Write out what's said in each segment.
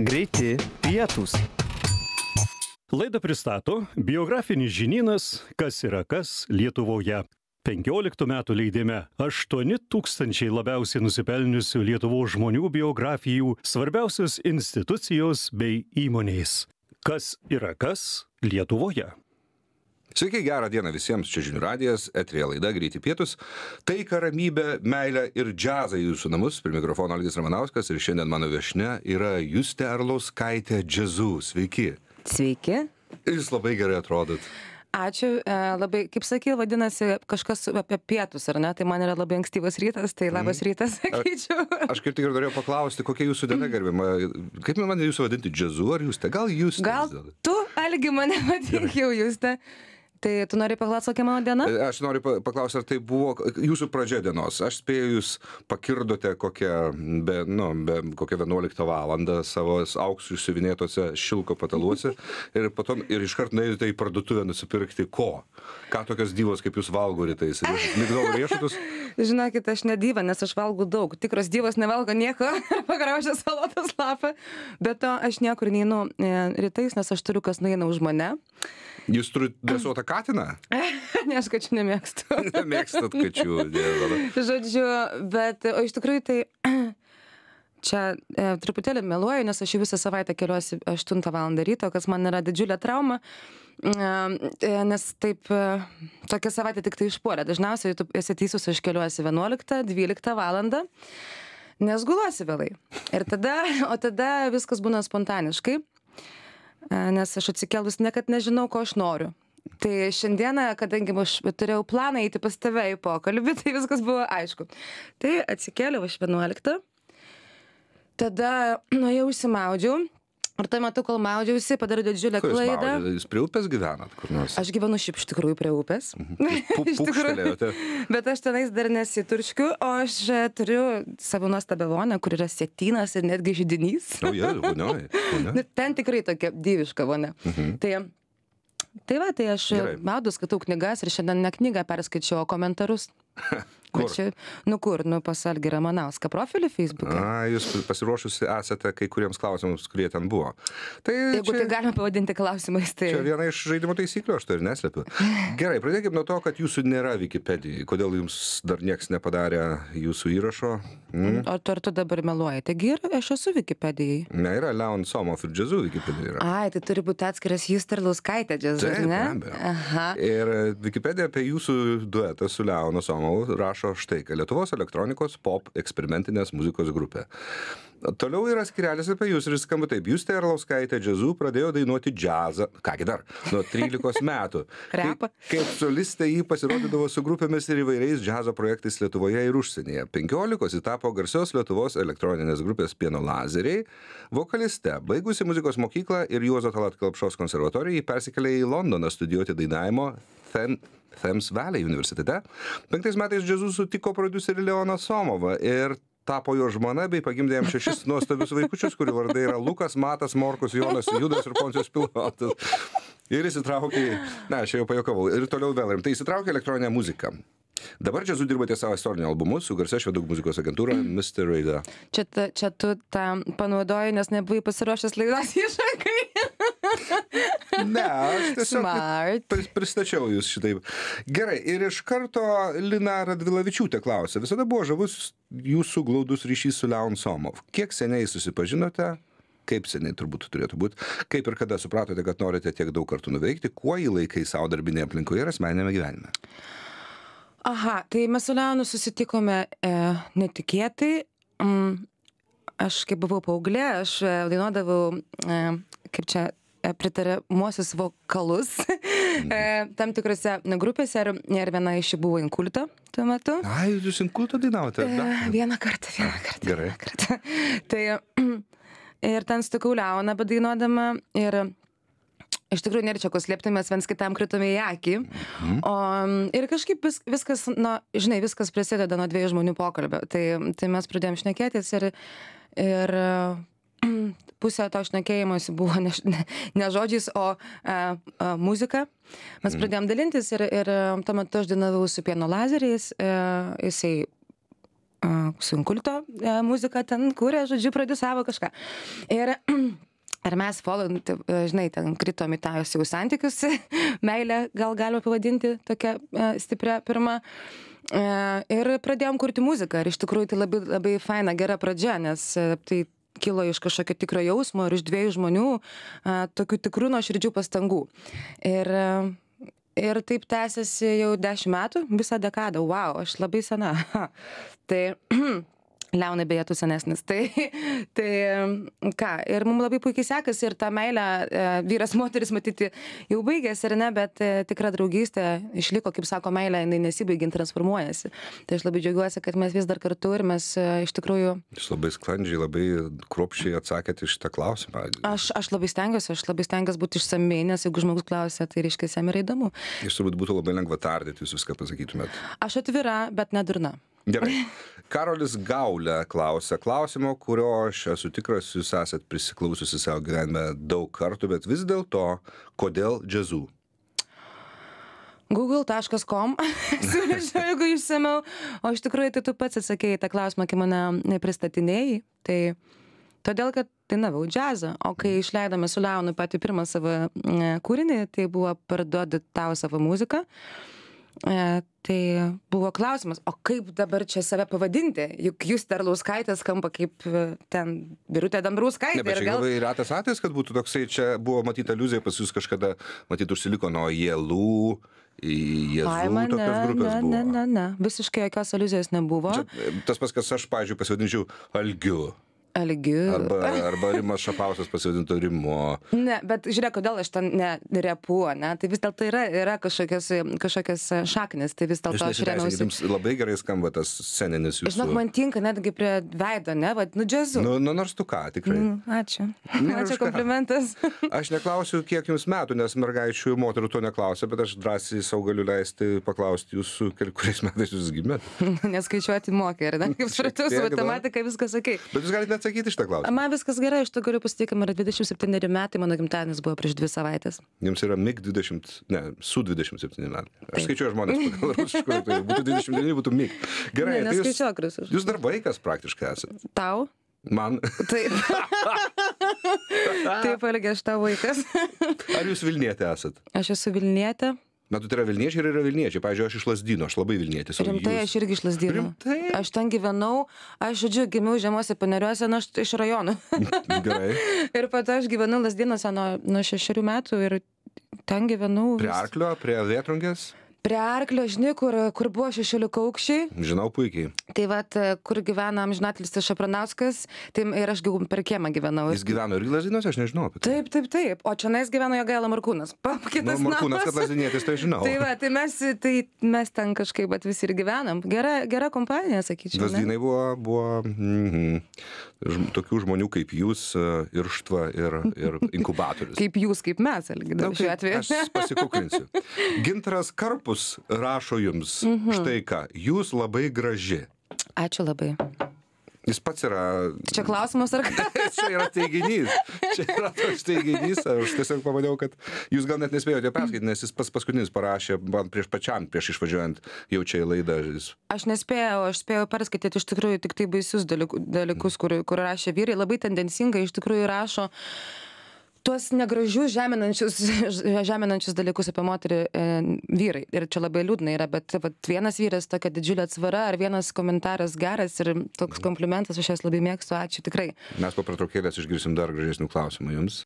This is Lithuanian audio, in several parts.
Greiti pietūs. Laidą pristato biografinis žinynas Kas yra kas Lietuvoje. 15 metų leidime 8 tūkstančiai labiausiai nusipelniusių Lietuvos žmonių biografijų svarbiausios institucijos bei įmonės. Kas yra kas Lietuvoje. Sveiki, gerą dieną visiems, čia žinių radijas, etrija laida Greiti pietus. Taika, ramybė, meilė ir džiazą į jūsų namus. Prie mikrofono Algis Ramanauskas ir šiandien mano viešne yra Juste Arlauskaitė Džiazu. Sveiki. Sveiki. Jūs labai gerai atrodot. Ačiū. E, labai, kaip sakiau, vadinasi kažkas apie pietus, ar ne? Tai man yra labai ankstyvas rytas, tai labas mm. rytas, sakyčiau. Aš kaip tik ir norėjau paklausti, kokia jūsų diena gerbima. Kaip man jūsų vadinti džiazu ar jūs te? Gal jūs? Gal tu, Algi, mane vadink jau jūs te tai tu nori paklaust kokia mano diena? E, aš noriu paklaust ar tai buvo jūsų pradžia dienos? Aš spėju jūs pakirdote kokią be nu be kokią vienuoliktą valandą savo auksu išsiuvinėtuose šilko pataluose ir po to ir iškart nuėjote į parduotuvę nusipirkti ko? Ką tokios divos kaip jūs valgo rytais migdolų riešutus? Žinokit aš ne diva nes aš valgau daug. Tikros divos nevalgo nieko pagraužia salotos lapą. Be to aš niekur neinu e, rytais nes aš turiu kas nueina už mane. Jūs turite dresuotą katiną? ne, aš kačių nemėgstu. Nemėgstat kačių, dėvada. Žodžiu, bet, o iš tikrųjų tai čia e, truputėlį meluoju, nes aš jau visą savaitę keliuosi 8 val. ryto, kas man yra didžiulė trauma. E, nes taip, e, tokia savaitė tik tai išpuolė. Dažniausiai tu esi teisus, aš keliuosi 11-12 val. Nes guluosi vėlai. Ir tada, o tada viskas būna spontaniškai nes aš atsikėlus niekad nežinau, ko aš noriu. Tai šiandieną, kadangi aš turėjau planą eiti pas tave į pokalbį, tai viskas buvo aišku. Tai atsikėliau aš 11, tada nuėjau užsimaudžiau. Ir tuo metu, kol maudžiausi, padariau didžiulę klaidą. Jūs prie upės gyvenat kur nors? Aš gyvenu šiaip iš tikrųjų prie upės. Mhm. iš tikrųjų. Bet aš tenais dar nesiturškiu, o aš e, turiu savo nuostabią vonę, kur yra sėtynas ir netgi žydinys. O, jie, vonioji. Ten tikrai tokia dyviška vonė. Mhm. Tai Tai va, tai aš maudus, skaitau knygas ir šiandien ne knygą perskaičiau, o komentarus. Kur? Čia, nu kur, nu pas Algį Ramanauską profilį Facebook'e. A, jūs pasiruošusi esate kai kuriems klausimams, kurie ten buvo. Tai Jeigu čia, tai galima pavadinti klausimais, tai... Čia viena iš žaidimo taisyklių, aš to ir neslepiu. Gerai, pradėkime nuo to, kad jūsų nėra Wikipedijai. Kodėl jums dar niekas nepadarė jūsų įrašo? Mm? O tu ar tu dabar meluoji? Taigi ir aš esu Wikipedijai. Ne, yra Leon Somov ir Džiazu Wikipedija. Yra. Ai, tai turi būti atskiras Justerlauskaitė Džiazu, ne? Aha. Ir Wikipedija apie jūsų duetą su Leonu Somovu rašo rašo štai ką lietuvos elektronikos pop eksperimentinės muzikos grupė. Toliau yra skyrelis apie jus ir skamba taip. Justė arlauskaitė džiazu pradėjo dainuoti džiazą. Ką gi dar nuo trylikos metų. Repą. kaip solistė ji pasirodydavo su grupėmis ir įvairiais džiazo projektais lietuvoje ir užsienyje. Penkiolikos ji tapo garsios lietuvos elektroninės grupės pieno lazeriai vokaliste. Baigusi muzikos mokyklą ir juozo tallat kelpšos konservatoriją ji persikėlė į londoną studijuoti dainavimo Then Thames Valley universitete. Penktais metais džiazu sutiko prodiuserį Leoną Somovą ir tapo jo žmona bei pagimdė jam šešis nuostabius vaikučius, kurių vardai yra Lukas, Matas, Morkus, Jonas, Judas ir Poncijos Pilotas. Ir įsitraukė, na, aš jau pajokavau, ir toliau vėl rimtai įsitraukė elektroninę muziką. Dabar džiazu dirbate savo istorinį albumą su garsia švedų muzikos agentūra Mr. Raida. Čia, ta, čia tu tą panaudoji, nes nebuvai pasiruošęs laidos įžangai. ne, aš tiesiog pri, pristačiau jūs šitaip. Gerai, ir iš karto Lina Radvilavičiūtė klausė, visada buvo žavus jūsų glaudus ryšys su Leon Somov. Kiek seniai susipažinote, kaip seniai turbūt turėtų būti, kaip ir kada supratote, kad norite tiek daug kartų nuveikti, kuo jį laikai savo darbinėje aplinkoje ir asmeninėme gyvenime? Aha, tai mes su Leonu susitikome e, netikėtai. Mm, aš kaip buvau paauglė, aš e, dainuodavau, e, kaip čia, pritariamuosius vokalus mhm. e, tam tikrose grupėse ir, ir viena iš jų buvo Inkulto tuo metu. Ai, jūs Inkulto dainavote? E, vieną kartą, vieną kartą. Gerai. Vieną kartą. tai ir ten sutikau Leoną bedainuodama ir iš tikrųjų nėr čia ko slėpti, mes viens kitam kritome į akį. Mhm. O, ir kažkaip vis, viskas, na, žinai, viskas prasideda nuo dviejų žmonių pokalbio. Tai, tai mes pradėjom šnekėtis ir, ir pusė to šnekėjimosi buvo ne, ne, ne žodžiais, o a, a, muzika. Mes mhm. pradėjom dalintis ir, ir tuo metu aš dainavau su pieno lazeriais, a, jisai su Inkulto muziką ten kūrė, žodžiu, prodiusavo kažką. Ir Ar mes follow, tai, žinai, ten kritom į tą jau santykius, meilę gal galima pavadinti tokia stipria pirma. Ir pradėjom kurti muziką. Ir iš tikrųjų tai labai, labai faina, gera pradžia, nes tai kilo iš kažkokio tikro jausmo ir iš dviejų žmonių tokių tikrų nuoširdžių pastangų. Ir Ir taip tęsiasi jau dešimt metų, visą dekadą. Wow, aš labai sena. tai Leonai beje, tu senesnis. Tai, tai ką, ir mums labai puikiai sekasi ir ta meilė, e, vyras, moteris matyti jau baigėsi ar ne, bet e, tikra draugystė išliko, kaip sako, meilė, jinai nesibaigiant transformuojasi. Tai aš labai džiaugiuosi, kad mes vis dar kartu ir mes e, iš tikrųjų... Jūs labai sklandžiai, labai kruopšiai atsakėte iš tą klausimą. Aš, aš labai stengiuosi, aš labai stengiuosi būti išsamei, nes jeigu žmogus klausia, tai reiškia, jam yra įdomu. Jūs turbūt būtų labai lengva tardyti, jūs viską pasakytumėt. Aš atvira, bet nedurna. Gerai. Karolis Gaulė klausia klausimo, kurio aš esu tikras, jūs esat prisiklausiusi savo gyvenime daug kartų, bet vis dėlto, kodėl džiazų? google.com siūlyčiau, jeigu išsameu, o iš tikrųjų tai tu pats atsakėjai tą klausimą, kai mane pristatinėjai, tai todėl, kad dainavau džiazą, o kai išleidome su Leonu patį pirmą savo kūrinį, tai buvo parduodi tau savo muziką. Tai buvo klausimas, o kaip dabar čia save pavadinti? Juk jūs Terlauskaitė skamba kaip e, ten Birutė Dambrauskaitė. Ne, bet čia gal... retas atvejis, kad būtų toksai, čia buvo matyti aliuzija pas jūs kažkada, matyti, užsiliko nuo Jėlų. Jėzų, Laima, ne, ne, ne, ne, ne, visiškai jokios aliuzijos nebuvo. Čia, tas pas, kas aš, pažiūrėjau, pasivadinčiau Algiu. Algiu. Arba, arba Rimas Šapausas pasivadintų Rimu. Ne, bet žiūrėk, kodėl aš ten ne repu, ne? Tai vis dėlto yra, yra kažkokios, kažkokios šaknis, tai vis dėlto aš remiausi. Jums labai gerai skamba tas sceninis jūsų. Žinok, man tinka netgi prie veido, ne, vad, nu džiazu. Nu, nu, nors tu ką, tikrai. Mm, ačiū. Ne, ačiū komplimentas. aš neklausiu, kiek jums metų, nes mergaičių moterų to neklausia, bet aš drąsiai savo galiu leisti paklausti jūsų, kuriais metais jūs gimėt. Neskaičiuoti mokė, ar ne? Kaip supratau, su matematika viskas sakai. Bet jūs galite atsakyti šitą klausimą. Man viskas gerai, aš to galiu pasakyti, man yra 27 metai, mano gimtadienis buvo prieš dvi savaitės. Jums yra MIG 20, ne, su 27 metai. Aš skaičiuoju žmonės pagal rusiškų, tai būtų 29, būtų MIG. Gerai, ne, tai jūs. Jūs dar vaikas praktiškai esate. Tau? Man. Taip. Taip, Algi, aš tavo vaikas. Ar jūs Vilnietė esat? Aš esu Vilnietė. Na, tu tai yra Vilniečiai ir yra Vilniečiai. Pavyzdžiui, aš iš Lasdyno, aš labai Vilnietis. Rimtai, jūs... aš irgi iš Lasdyno. Rimtai. Aš ten gyvenau, aš, žodžiu, gimiau žemose paneriuose, na, aš iš rajonų. Gerai. ir po to aš gyvenau Lasdynuose nuo, nuo šešių metų ir ten gyvenau. Prie Arklio, prie Vietrungės? Prie arklio žinai kur kur buvo šešiolikaaukščiai žinau puikiai. Tai vat kur gyvena amžinatilsį šapranauskas tai ir aš per kiemą gyvenau. Jis gyveno irgi lazdynuose aš nežinau apie tai. Taip taip taip. O čionais gyveno jogaila markūnas. Pa kitas nu, markūnas kad lazdynietis tai žinau. Tai va tai mes tai mes ten kažkaip vat visi ir gyvenam. Gera gera kompanija sakyčiau lazdynai buvo buvo mhm tokių žmonių kaip jūs e, irštva ir ir inkubatorius. Kaip jūs kaip mes algi šiuo atveju. aš pasikuklinsiu gintaras karpu Kampus rašo jums mhm. štai ką, jūs labai graži. Ačiū labai. Jis pats yra. Čia klausimas ar ką? čia yra teiginys. Čia yra toks teiginys. Aš tiesiog pamaniau, kad jūs gal net nespėjote perskaityti, nes jis pas paskutinis parašė man prieš pačiam, prieš išvažiuojant jau čia į laidą. Jis... Aš nespėjau, aš spėjau perskaityti iš tikrųjų tik tai baisius dalykus, kur, kur rašė vyrai. Labai tendencingai iš tikrųjų rašo. Uh, tuos negražius žeminančius žeminančius dalykus apie moterį e, vyrai. Ir čia labai liūdna yra bet vat vienas vyras tokia didžiulė atsvara ar vienas komentaras geras ir toks komplimentas aš jas labai mėgstu ačiū tikrai. Mes po pertraukėlės išgirsim dar gražesnių klausimų jums.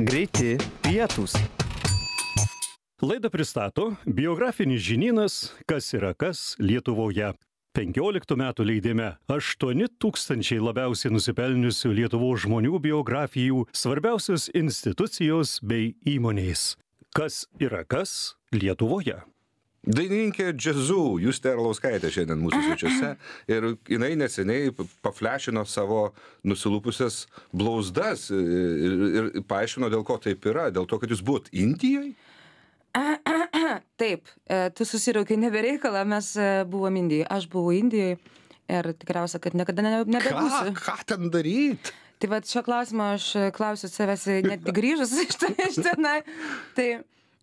Greiti pietūs. Laidą pristato biografinis žinynas Kas yra kas Lietuvoje penkioliktų metų leidime aštuoni tūkstančiai labiausiai nusipelniusių lietuvos žmonių biografijų svarbiausios institucijos bei įmonės kas yra kas lietuvoje Dainininkė džiazų Justė Arlauskaitė šiandien mūsų svečiuose ir jinai neseniai paflešino savo nusilūpusias blauzdas ir, ir paaiškino, dėl ko taip yra. Dėl to, kad jūs buvot Indijoje? Taip, e, tu susiraukai nebereikalą, mes e, buvom Indijoje, aš buvau Indijoje ir tikriausia, kad niekada ne, nebebūsiu. Ką, ten daryti? Tai va šio klausimo aš klausiu savęs netgi grįžus iš tenai. Tai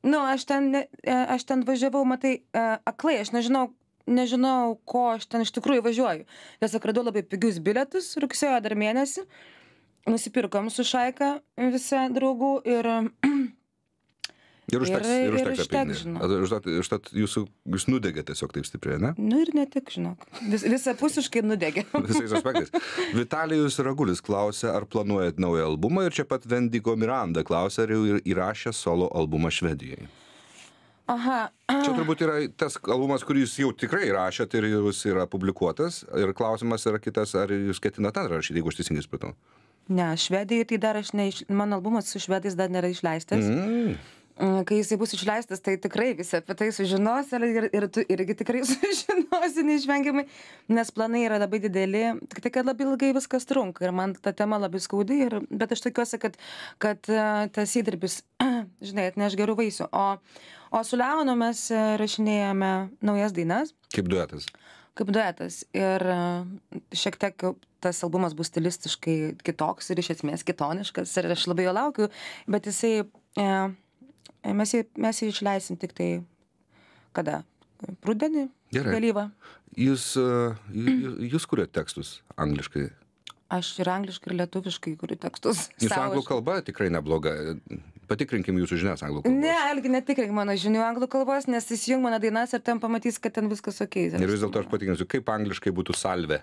nu aš ten ne e, aš ten važiavau matai e, aklai aš nežinau nežinau ko aš ten iš tikrųjų važiuoju tiesiog radau labai pigius bilietus rugsėjo dar mėnesį nusipirkom su šaika visa draugų ir Ir užteks, Ir- ir ir užteks užteks, apie žinok. Užtat, užtat jūsų, jūs nudegė tiesiog taip stipriai, ne? nu ir ne tik žinok vis visapusiškai nudegė Visais aspektais. Vitalijus Ragulis klausė, ar planuojat naują albumą ir čia pat Vendigo Miranda klausė, ar jau ir įrašė solo albumą Švedijoje. aha Čia turbūt yra tas albumas, kurį jūs jau tikrai rašėt ir jūs yra publikuotas. Ir klausimas yra kitas, ar jūs ketinate ten rašyti, jeigu aš teisingai supratau. ne švedijoj tai dar aš neiš mano albumas su švedais dar nėra išleistas Mm. Mm, Kai jisai bus išleistas, tai tikrai visi apie tai sužinos ir, ir, tu irgi tikrai sužinosi neišvengiamai, nes planai yra labai dideli, tik tai, kad labai ilgai viskas trunka ir man ta tema labai skaudi, ir, bet aš tikiuosi, kad, kad e, tas įdirbis, žinai, atneš gerų vaisių. O, o su Leonu mes e, rašinėjame naujas dainas Kaip duetas. kaip duetas ir e, šiek tiek tas albumas bus stilistiškai kitoks ir iš esmės kitoniškas ir aš labai jo laukiu, bet jisai, e, mes, jį, mes jį išleisim tik tai kada? Rudenį? Gerai. Vėlyvą. Jūs, uh, jūs, jūs kuriate tekstus angliškai. Aš ir angliškai, ir lietuviškai kuriu tekstus. Jūsų Sau anglų kalba tikrai nebloga. Patikrinkim jūsų žinias anglų kalbos. Ne, Algi, netikrink mano žinių anglų kalbos, nes įsijung mano dainas ir ten pamatys, kad ten viskas ok. Ir vis dėlto aš patikrinsiu, kaip angliškai būtų salve.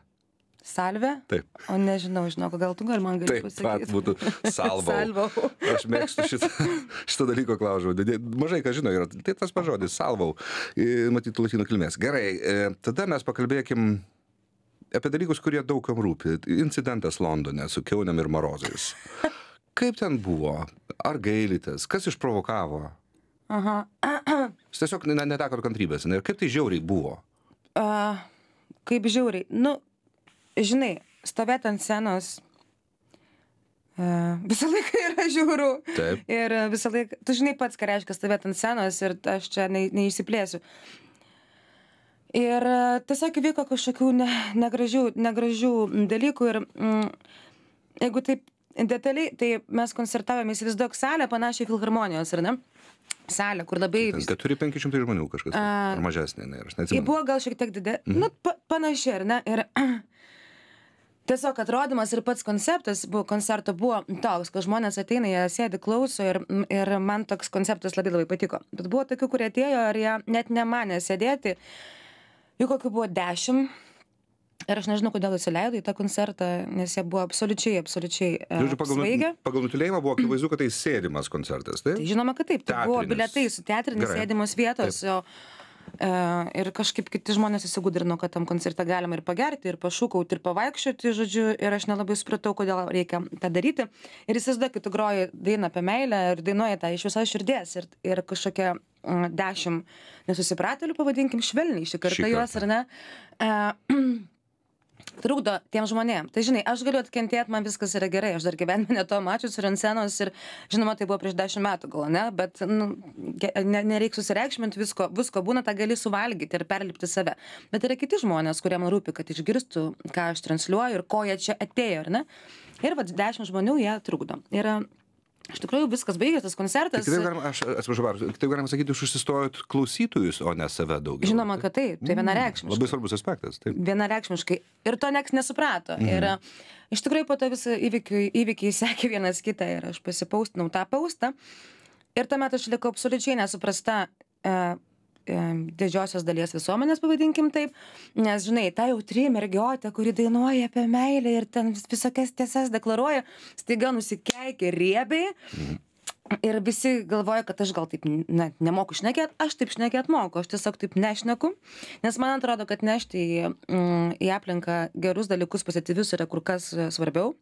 Salve? Taip. O nežinau, žinok, gal tu gal man gali Taip pasakyti. būtų salvo. Salvau. Aš mėgstu šitą, šitą dalyko klausimą. Mažai ką žino, yra. tai tas pažodis, salvau, E, matyt, latino kilmės. Gerai, e, tada mes pakalbėkim apie dalykus, kurie daugam rūpi. Incidentas Londone su Keunėm ir Marozais. Kaip ten buvo? Ar gailitės? Kas išprovokavo? Aha. Jūs tiesiog ne- netekot kantrybės. Ir kaip tai žiauriai buvo? A, kaip žiauriai. Nu, žinai, stovėti ant scenos a, visą laiką yra žiauru. Taip. Ir a, visą laiką, tu žinai pats, ką reiškia stovėti ant scenos ir aš čia ne, neišsiplėsiu. Ir a, tiesiog įvyko kažkokių ne, negražių, negražių dalykų ir mm, jeigu taip detaliai, tai mes koncertavome, įsivaizduok salę panašiai filharmonijos, ar ne? Salę, kur labai... Ten 4-500 žmonių kažkas. A, Ar mažesnė, ne? Aš Ji neatsimenu. buvo gal šiek tiek didesnė, mhm. nu, pa, panašiai, ar ne? Ir tiesiog atrodymas ir pats konceptas buvo, koncerto buvo toks, kad žmonės ateina, jie sėdi, klauso ir, ir man toks konceptas labai labai patiko. Bet buvo tokių, kurie atėjo ir jie net nemanė sėdėti, jų kokių buvo dešimt. Ir aš nežinau, kodėl įsileido į tą koncertą, nes jie buvo absoliučiai, absoliučiai e, Žodžiu, pagal, nu- pagal nutylėjimą buvo akivaizdu, kad tai sėdimas koncertas, taip? Tai žinoma, kad taip. Tai buvo biletai su teatrinis Gerai. sėdimos vietos. O, ir kažkaip kiti žmonės įsigudrino, kad tam koncerte galima ir pagerti, ir pašūkauti, ir pavaikščioti, žodžiu, ir aš nelabai supratau, kodėl reikia tą daryti. Ir įsivaizduok, kai tu groji dainą apie meilę ir dainuoji tą iš visos širdies ir, ir kažkokia mm, dešimt nesusipratėlių, pavadinkim, švelniai šį kartą Šį juos, ar ne? Trukdo tiem žmonėm. Tai žinai, aš galiu atkentėti, man viskas yra gerai, aš dar gyvenime ne to mačius ir ant scenos ir žinoma, tai buvo prieš dešimt metų gal, ne, bet nu, ne, nereikia susireikšminti visko, visko būna, tą gali suvalgyti ir perlipti save. Bet yra kiti žmonės, kurie man rūpi, kad išgirstų, ką aš transliuoju ir ko jie čia atėjo, ar ne? Ir vad dešimt žmonių jie trukdo. E, iš tikrųjų viskas baigėsi, tas koncertas. kitaip galima, aš atsiprašau, kitaip galima sakyti, jūs užsistojot klausytojus, o ne save daugiau. Žinoma, kad taip, tai vienareikšmiškai. Labai svarbus aspektas. Taip. vienareikšmiškai. Ir to nieks nesuprato. Mhm. Ir e, iš tikrųjų po to visą įvykių, įvykiai sekė vienas kitą ir aš pasipaustinau tą paustą. Ir tuomet aš likau absoliučiai nesuprasta e, didžiosios dalies visuomenės, pavadinkim taip, nes, žinai, ta jautri mergiotė, kuri dainuoja apie meilę ir ten vis- visokias tiesas deklaruoja, staiga nusikeikia riebiai. Ir visi galvoja, kad aš gal taip na, nemoku šnekėt, aš taip šnekėt moku, aš tiesiog taip nešneku, nes man atrodo, kad nešti į, mm, į aplinką gerus dalykus, pozityvius yra kur kas e, svarbiau,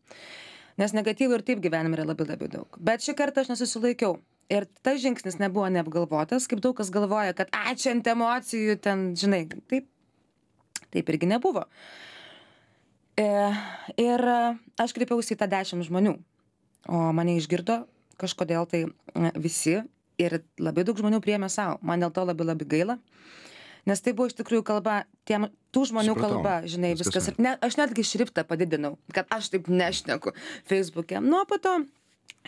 nes negatyvų ir taip gyvenime yra labai labai daug. Bet šį kartą aš nesusilaikiau. Ir tas žingsnis nebuvo neapgalvotas, kaip daug kas galvoja, kad ačiū ant emocijų, ten, žinai, taip, taip irgi nebuvo. E, ir aš kreipiausi į tą dešimt žmonių, o mane išgirdo kažkodėl tai e, visi ir labai daug žmonių priėmė savo. Man dėl to labai labai gaila. Nes tai buvo iš tikrųjų kalba, tiem, tų žmonių Supratau. kalba, žinai, Viskas viskas. Ne, aš netgi šriftą padidinau, kad aš taip nešneku Facebook'e. Nu, o po to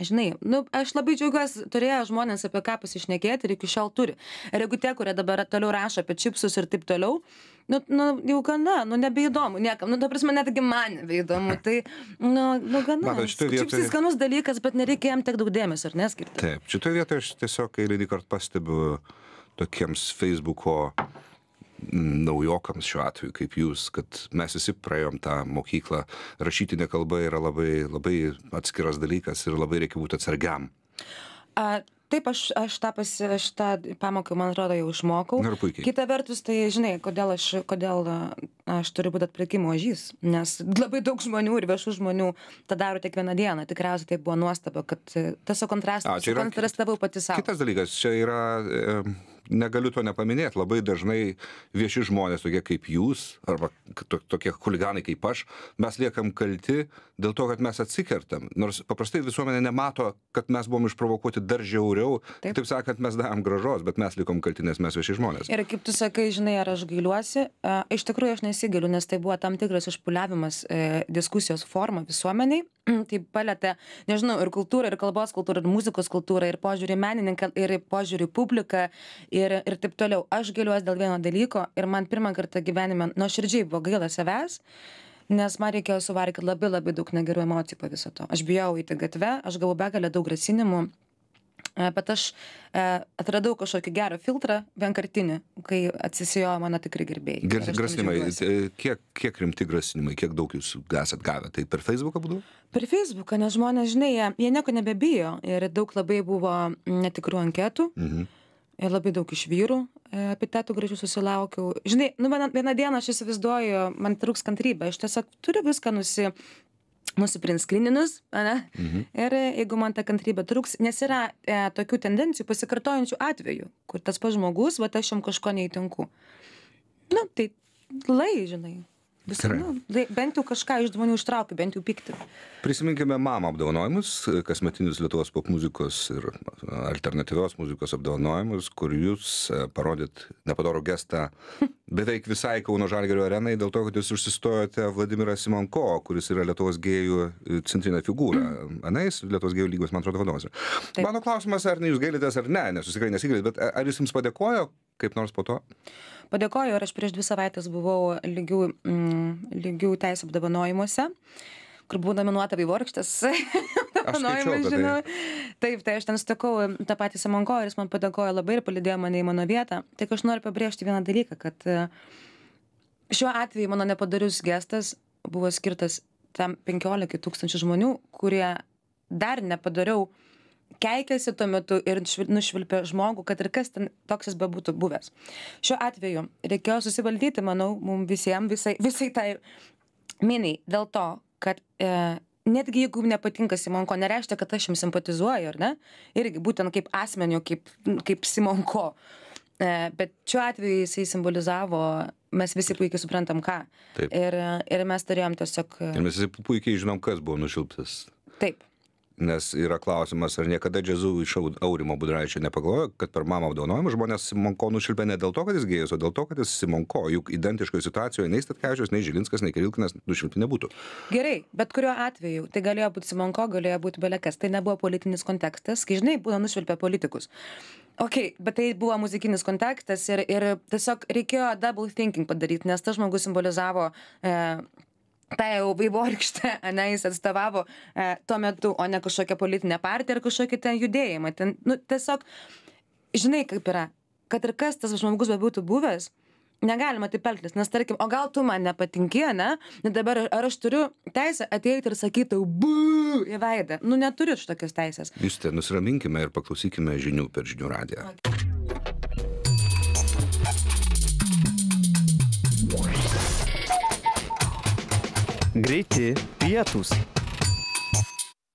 žinai nu aš labai džiaugiuos turėjo žmonės apie ką pasišnekėt ir iki šiol turi. Ir jeigu tie kurie dabar toliau rašo apie čipsus ir taip toliau nu nu jau gana nu nebeįdomu niekam. Nu ta prasme netgi man nebeįdomu. Tai nu nu gana. Šitoj vietoj- čipsai skanus dalykas bet nereikia jam tiek daug dėmesio ar ne skirti? Taip, šitoje vietoje aš tiesiog eilinį kartą pastebiu tokiems Facebooko mm, naujokams šiuo atveju kaip jūs, kad mes visi praėjom tą mokyklą, rašytinė kalba yra labai, labai atskiras dalykas ir labai reikia būti atsargiam. A, taip, aš, aš tą, pasi, aš tą pamoką, man atrodo, jau išmokau. Ir puikiai. Kita vertus, tai žinai, kodėl aš, kodėl aš turiu būti atpirkimo ožys. Nes labai daug žmonių ir viešų žmonių tą daro kiekvieną dieną. Tikriausiai tai buvo nuostaba, kad e, A, kontrastas. yra Kontrastavau pati savo. Kitas dalykas, čia yra, e, negaliu to nepaminėti, labai dažnai vieši žmonės, tokie kaip jūs, arba to, tokie huliganai kaip aš, mes liekam kalti dėl to, kad mes atsikertam. Nors paprastai visuomenė nemato, kad mes buvom išprovokuoti dar žiauriau. Taip. Taip sakant, mes darom gražos, bet mes likom kalti, nes mes vieši žmonės. Ir kaip tu sakai, žinai, ar aš gailiuosi, a, iš tikrųjų aš nesigailiu, nes tai buvo tam tikras išpuliavimas e, diskusijos forma visuomeniai. Tai palėtė, nežinau, ir kultūrą, ir kalbos kultūrą, ir muzikos kultūrą, ir požiūrį menininką, ir požiūrį publiką, ir, ir taip toliau. Aš gailiuosi dėl vieno dalyko ir man pirmą kartą gyvenime nuoširdžiai buvo gaila savęs. Nes man reikėjo suvaryti labai labai daug negerų emocijų po viso to. Aš bijau įti gatvę, aš gavau begalę daug grasinimų, bet aš atradau kažkokį gerą filtrą vienkartinį, kai atsisijojo mano tikri gerbėjai. Ir Ger- aš tam Grasinimai, kiek, kiek rimti grasinimai, kiek daug jūs esat gavę? Tai per Facebooką būdu? Per Facebooką, nes žmonės, žinai, jie, jie nieko nebebijo ir daug labai buvo netikrų anketų. Mhm. Ir labai daug iš vyrų epitetų gražių susilaukiau. Žinai, nu vieną, vieną dieną aš įsivaizduoju, man trūks kantrybė, aš tiesiog turiu viską nusi, nusiprinsklininus, ne? Mhm. Ir e, jeigu man ta kantrybė trūks, nes yra e, tokių tendencijų, pasikartojančių atvejų, kur tas pats žmogus, va aš jam kažko neįtinku. Na, tai lai, žinai. Visą, nu, bent jau kažką iš žmonių ištraukiu, bent jau pikti. Prisiminkime MAMA apdovanojimus, kasmetinius Lietuvos popmuzikos ir alternatyvios muzikos apdovanojimus, kur jūs e, parodėt nepadorų gestą beveik visai Kauno Žalgerio arenai dėl to, kad jūs užsistojote Vladimirą Simonko, kuris yra Lietuvos gėjų e, centrinė figūra. Anais, Lietuvos gėjų lygos, man atrodo, vadovas. Mano klausimas, ar ne jūs gailitės ar ne, nes jūs tikrai nesigailit, bet ar jis jums padėkojo kaip nors po to? Padėkoju ir aš prieš dvi savaitės buvau lygių, mm, lygių teisų apdovanojimuose, kur buvo nominuota skaičiau apie tai. žinau. Taip, tai aš ten sutikau tą patį Samonko ir jis man padėkojo labai ir palidėjo mane į mano vietą. Tik aš noriu pabrėžti vieną dalyką, kad e, šiuo atveju mano nepadarius gestas buvo skirtas tam 15 tūkstančių žmonių, kurie dar nepadariau keikėsi tuo metu ir švi- nušvilpė žmogų, kad ir kas ten toks jis bebūtų buvęs. Šiuo atveju reikėjo susivaldyti, manau, mums visiems, visai, visai tai miniai, dėl to, kad e, netgi jeigu nepatinka Simonko, nereiškia, kad aš jums simpatizuoju, ar ne? Irgi būtent kaip asmeniu, kaip, kaip Simonko. E, bet šiuo atveju jisai simbolizavo, mes visi puikiai suprantam, ką. Taip. Ir, ir mes turėjom tiesiog. e, Ir mes visi puikiai žinom, kas buvo nušilptas. Taip. Nes yra klausimas, ar niekada džiazu iš Au- Aurimo Budraičio nepagalvojo, kad per mamą apdovanojimą žmonės Simonko nušilpė ne dėl to, kad jis gėjus, o dėl to, kad jis Simonko, juk identiškoje situacijoje nei Statkevičius, nei Žilinskas, nei Kirilkinas nušilpti nebūtų. Gerai, bet kuriuo atveju tai galėjo būti Simonko, galėjo būti belekas. Tai nebuvo politinis kontekstas, kai žinai, būna nušvilpę politikus. Ok, bet tai buvo muzikinis kontekstas ir, ir tiesiog reikėjo double thinking padaryti, nes tas žmogus simbolizavo e, tą jau vaivorykštę, ne, jis atstovavo e, tuo metu, o ne kažkokią politinę partiją ar kažkokį ten judėjimą. Ten, nu, tiesiog, žinai, kaip yra, kad ir kas tas žmogus bebūtų buvęs, negalima taip elgtis, nes tarkim, o gal tu man nepatinki, ne? Nu dabar ar aš turiu teisę ateiti ir sakyti bū į veidą? Nu neturiu šitokios teisės. Jūs ten nusiraminkime ir paklausykime žinių per žinių radiją. Greiti pietūs.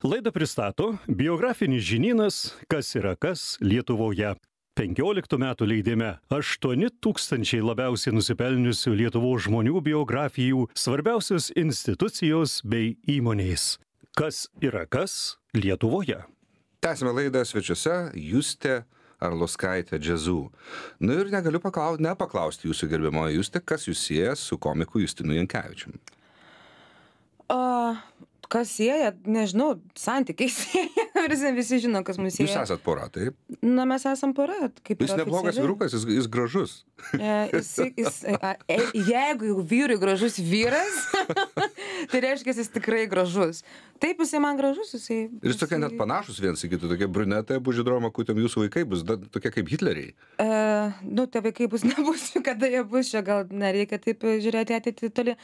Laidą pristato biografinis žinynas Kas yra kas Lietuvoje. 15 metų leidime 8 tūkstančiai labiausiai nusipelniusių Lietuvos žmonių biografijų, svarbiausios institucijos bei įmonės. Kas yra kas Lietuvoje. Tęsime laidą svečiuose Justė Arloskaitė Džezų. Na ir negaliu paklausti, nepaklausti jūsų gerbimo Justė, kas jūs sieja su komiku Justinu Jankievičiumi. O, kas sieja, nežinau, santykiai sieja. Visi, visi žino, kas mus Jūs sieja. esat pora, taip? Na, mes esam pora. Kaip Jis neblogas vyrukas, jis, jis gražus. E, jis, jis, a, e, jeigu jau vyrui gražus vyras, tai reiškia, jis tikrai gražus. Taip, jisai man gražus, jisai. Ir jis tokie net panašus viens į kitą, tokie brunetai, abu žydromo kūtėm jūsų vaikai bus, da, tokie kaip Hitleriai. E, nu, tie vaikai bus, nebus, kada jie bus, čia gal nereikia taip žiūrėti ateitį toli.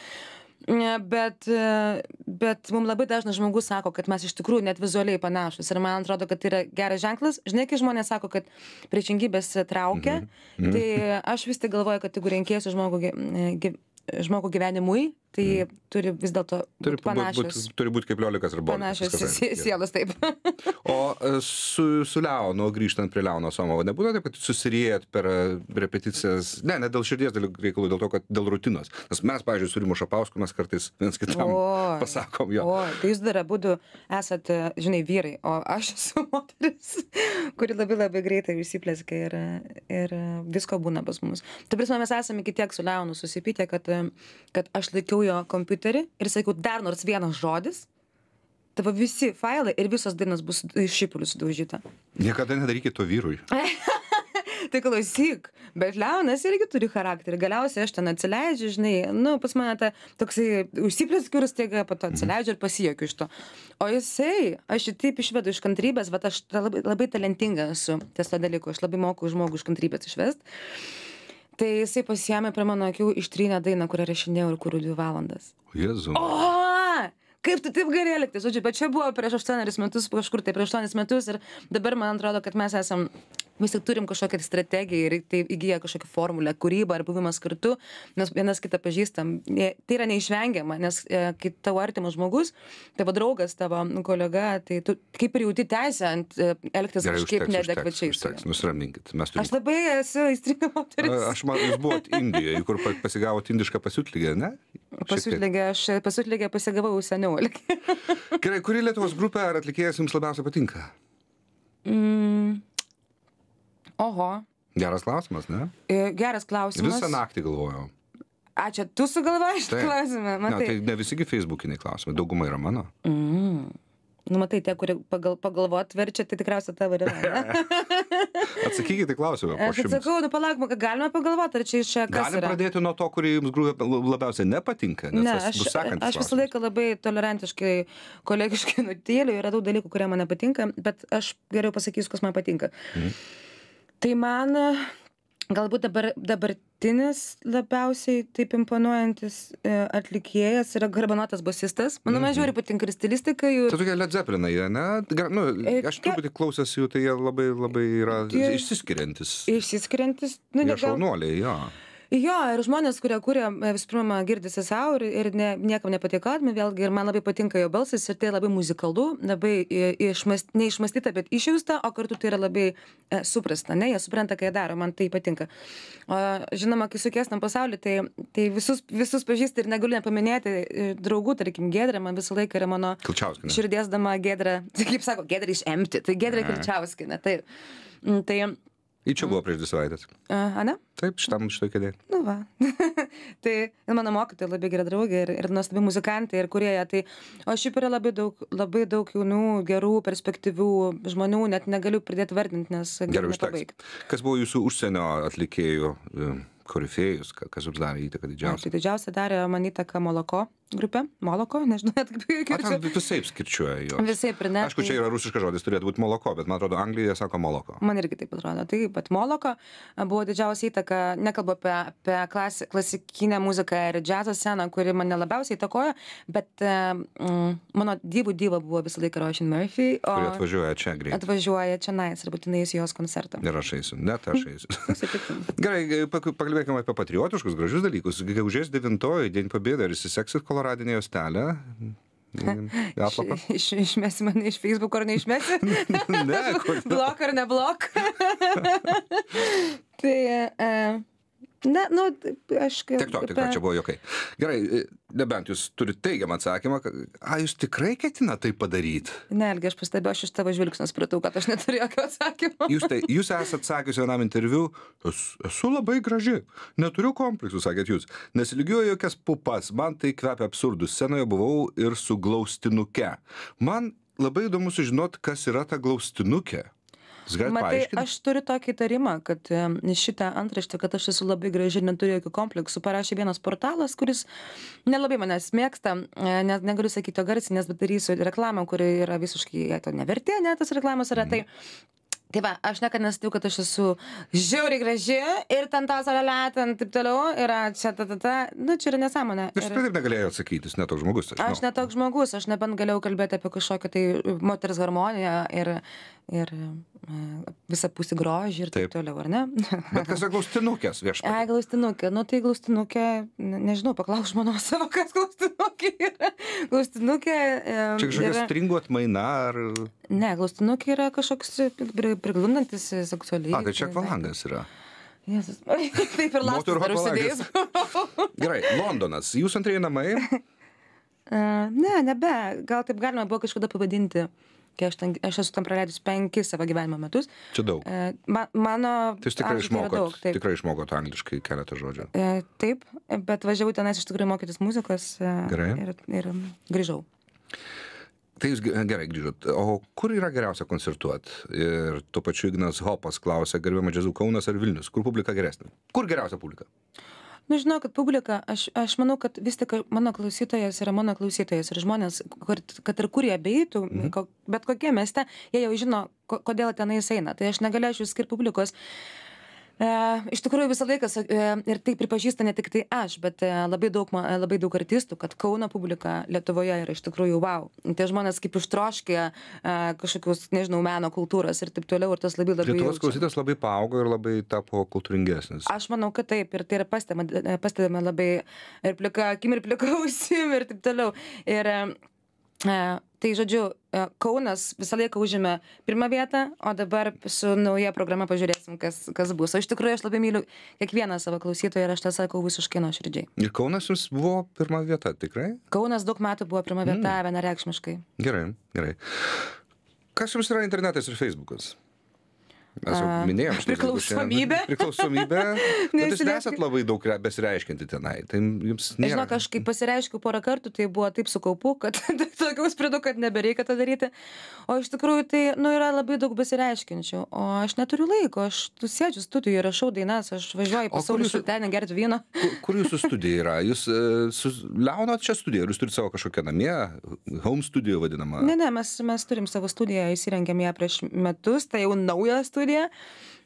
E, Bet, e, bet mums labai dažnas žmogus sako, kad mes iš tikrųjų net vizualiai panašus. Ir man atrodo, kad tai yra geras ženklas. Žinai, kai žmonės sako, kad priešingybės traukia, Mhm. tai aš vis tik galvoju, kad jeigu renkėsiu žmogų, e, žmogų gyvenimui, tai turi vis dėlto. Turi panašios. būt, turi būti kaip Liolikas ar Bonas. Panašios sielos, taip. O e, su, su Leonu, grįžtant prie Leono Somovo, nebūna taip, kad susiriejat per e, repeticijas, ne, ne dėl širdies reikalų, dėl to, kad dėl rutinos. Nes mes, pavyzdžiui, su Rimu Šapausku, mes kartais viens kitam Oi. pasakom jo. O, tai jūs dar abu esate, žinai, vyrai, o aš esu moteris, kuri labai labai greitai išsiplėskia ir, ir visko būna pas mus. Tai prasme, mes esame iki tiek su Leonu susipytę, kad, kad aš laikiau jo kompiuterį ir sakiau, dar nors vienas žodis, tavo visi failai ir visos dainos bus iš šipulių sudaužyta. Niekada nedarykit to vyrui. Tai klausyk, bet Leonas irgi turi charakterį. Galiausiai aš ten atsileidžiu, žinai, nu, pas mane ta toksai užsiplėskiu ir staiga po to atsileidžiu ir pasijokiu iš to. O jisai, aš jį taip išvedu iš kantrybės, bet aš labai, labai talentinga esu ties to dalyku, aš labai moku žmogų iš kantrybės išvest. Tai jisai pasiemė prie mano akių ištrynę dainą, kurią rašinėjau ir kuriu dvi valandas. Jėzu. O, kaip tu taip gali elgtis, žodžiu, bet čia buvo prieš 8 metus, kažkur tai prieš 8 metus ir dabar man atrodo, kad mes esam vis tik turim kažkokią strategiją ir tai įgyja kažkokią formulę, kūrybą ar buvimas kartu, nes vienas kitą pažįstam. Tai yra neišvengiama, nes e, kai tavo artimas žmogus, tavo draugas, tavo kolega, tai tu kaip ir jauti teisę ant e, elgtis Gerai, kažkaip užteks, neadekvačiai. užteks, nusiraminkit. Mes Aš labai esu įstringa moteris. Aš man, jūs buvot Indijoje, kur pa- pasigavot indišką pasiutlygę, ne? Pasiutlygę, aš pasiutlygę pasigavau seniau. Gerai, kuri Lietuvos grupė ar atlikėjas jums labiausiai patinka? Mm. Oho. Geras klausimas, ne? E, Geras klausimas. Visą naktį galvojau. Ačiū, tu sugalvojai šitą Taip. klausimą. Ne, tai ne visigi Facebookiniai klausimai, dauguma yra mano. Mm. Nu, matai, tie, kurie pagal, pagalvot verčia, tai tikriausiai tavo yra. Atsakykite klausimą. Aš atsakau, nu palauk, ma- galime pagalvoti, ar čia iš čia kas Galim yra. pradėti nuo to, kurį jums grupė labiausiai nepatinka, nes Ne, aš, aš visą laiką labai tolerantiškai, kolegiškai nutyliu, yra daug dalykų, kurie man nepatinka, bet aš geriau pasakysiu, kas man patinka. Mhm. Tai man e, galbūt dabar, dabartinis labiausiai taip imponuojantis e, atlikėjas yra garbanotas bosistas. Man Mhm. man žiūri patinka ir stilistika jų. Tai tokie Led Zeppelinai, ne? Gal- Nu, E, aš truputį klausęs jų, tai jie labai, labai yra išsiskiriantis. Išsiskiriantis, nu, ne šaunuoliai, jo. Jo, ir žmonės, kurie kūrė, e, visų pirma, girdisi savo ir, ir ne, niekam nepatikaudami, vėlgi, ir man labai patinka jo balsas, ir tai labai muzikalu, labai i- išmast, neišmastyta, bet išjausta, o kartu tai yra labai e, suprasta, ne, jie supranta, ką jie daro, man tai patinka. O žinoma, kai sukėstam pasaulį, tai, tai visus, visus pažįsti ir negaliu nepaminėti e, draugų, tarkim, Gedrė, man visą laiką yra mano širdies dama Gedrė, tai kaip sako, Gedrė iš Empti, tai Gedrė Kilčiauskinė, tai, mm, tai, Į čia buvo prieš dvi savaitės. a, ne? Taip, šitam šitoj kėdė. Nu va. tai ir mano mokytoja labai gera draugė ir, ir nuostabi muzikantai ir kurieja. Tai, o šiaip yra labai daug, labai daug jaunų, gerų, perspektyvių žmonių, net negaliu pridėti vardinti, nes Gerai, užteks. Kas buvo jūsų užsienio atlikėjų e, korifėjus, ka- kas jums darė įtaką didžiausią? Tai didžiausia darė man įtaką Moloko grupė. Moloko, nežinau net kaip A, kaip ten čia. visai skirčiuoja jo. Visai ir ne. Aišku, čia yra rusiškas žodis, turėtų būti moloko, bet man atrodo, Anglijoje sako moloko. Man irgi taip atrodo. Tai, bet Moloko buvo didžiausia įtaka, nekalbu apie, apie klas, klasikinę muziką ir džiazo sceną, kuri mane labiausiai įtakojo, bet mm, mano dievų dieva buvo visą laiką Roshan Murphy, o Kurie atvažiuoja čia greitai. atvažiuoja čia nais ir būtinai į jos koncertą. Ir aš eisiu, net aš eisiu. Susitiksim. Gerai, pak- pakalbėkime apie patriotiškus, gražius dalykus. Gegužės 9-oji, Dien Pabėda, ar įsiseksit koloradinę juostelę? Į Atlapą? Iš, išmesi mane iš Facebook ar neišmesi? Ne, blok ar neblok? tai, e, na, nu, aš kaip... Tik to, tik to, čia buvo jokai. Gerai, e, nebent jūs turite teigiamą atsakymą, kad, a, jūs tikrai ketina tai padaryti? Ne, Elgi, aš pastebėjau, aš iš tavo žvilgsnio supratau, kad aš neturiu jokio atsakymo. Jūs, tai, jūs esate sakiusi vienam interviu, "Es- esu labai graži, neturiu kompleksų, sakėt jūs, nesilygiuoju jokias pupas, man tai kvepia absurdų, scenoje buvau ir su glaustinuke. Man labai įdomu sužinoti, kas yra ta glaustinukė. Matai, aš turiu tokį įtarimą, kad em, šitą antraštę, kad aš esu labai graži ir neturiu jokių kompleksų, parašė vienas portalas, kuris nelabai manęs mėgsta, e, ne, negaliu sakyti to garsiai, nes darysiu reklamą, kuri yra visiškai jai to nevertė, net tas reklamas yra. Tai, Tai va, aš niekada nesakiau, kad aš esu žiauriai graži ir ten tą salelę, ten taip toliau, yra čia ta ta ta, nu čia yra nesąmonė. Aš Ir- taip negalėjau atsakyti, jūs netoks žmogus. Aš, Aš netoks žmogus, aš nebent galėjau kalbėti apie kažkokią tai moters harmoniją ir, ir e, visą pusį grožį ir taip, toliau, ar ne? Bet kas yra glaustinukės viešpatie? Ai, glaustinukė, nu tai glaustinukė, ne- nežinau, paklaus žmonos savo, kas glaustinukė yra. Glaustinukė. e, Čia kažkokia yra- stringų atmaina ar... Ne, glaustinukė yra kažkoks pri- priglundantis e, seksualiai. A, tai čia akvalangas yra. Jezus. Taip ir dar akvalangas. užsidėjus. Gerai, Londonas, jūsų antrieji namai. E, Ne, nebe. Gal taip galima buvo kažkada pavadinti, kai aš, ten, aš esu tam praleidus penkis savo gyvenimo metus. Čia daug. E, Ma, mano... Tai jūs tikrai išmokot, daug, taip. tikrai išmokot angliškai keletą žodžių. E, taip, bet važiavau tenais iš tikrųjų mokytis muzikos. e, Gerai. Ir, ir grįžau. Tai jūs ge- gerai grįžot. O kur yra geriausia koncertuoti? Ir tuo pačiu Ignas Hopas klausia, gerbiama Džiazų Kaunas ar Vilnius, kur publika geresnė? Kur geriausia publika? Nu, žinau, kad publika, aš, aš manau, kad vis tik mano klausytojas yra mano klausytojas ir žmonės, kur, kad ir kur jie beitų, mhm. ko, bet kokie mieste, jie jau žino, ko, kodėl tenais eina. Tai aš negalėčiau skirti publikos. E, iš tikrųjų visą laiką e, ir tai pripažįsta ne tik tai aš, bet e, labai daug, e, labai daug artistų, kad Kauno publika Lietuvoje yra iš tikrųjų wow. Tie žmonės kaip ištroškė e, kažkokius, nežinau, meno kultūros ir taip toliau ir tas labai labai... Lietuvos klausytas labai paaugo ir labai tapo kultūringesnis. Aš manau, kad taip, ir tai yra pastebima, pastebima labai ir plika akim, ir plika ausim, ir taip toliau. Ir e, tai, žodžiu, e, Kaunas visą laiką užėmė pirmą vietą, o dabar su nauja programa pažiūrėsim, kas, kas bus. O iš tikrųjų aš labai myliu kiekvieną savo klausytoją ir aš tą sakau visiškai nuoširdžiai. Ir Kaunas jums buvo pirma vieta, tikrai? Kaunas daug metų buvo pirma vieta, mm. vienareikšmiškai. Gerai, gerai. Kas jums yra internetas ir Facebookas? Mes jau A, minėjom šitą priklausomybė. Priklausomybė. Bet jūs nesat labai daug re- besireiškinti tenai. Tai jums nėra. Žinok, aš kai pasireiškiau porą kartų, tai buvo taip su kaupu, kad tokių spridų, kad nebereikia tą daryti. O iš tikrųjų tai, nu, yra labai daug besireiškinčių. O aš neturiu laiko, aš tu sėdžiu studijoje, rašau dainas, aš važiuoju pasaulį jūsų- šaltenį gerti vyno. Kur, kur jūsų studija yra? Jūs e, su Leonot čia studiją, jūs turite savo kažkokią namie, home studiją vadinamą? Ne, ne, mes, mes turim savo studiją, įsirengėm ją prieš metus, tai jau nauja studija.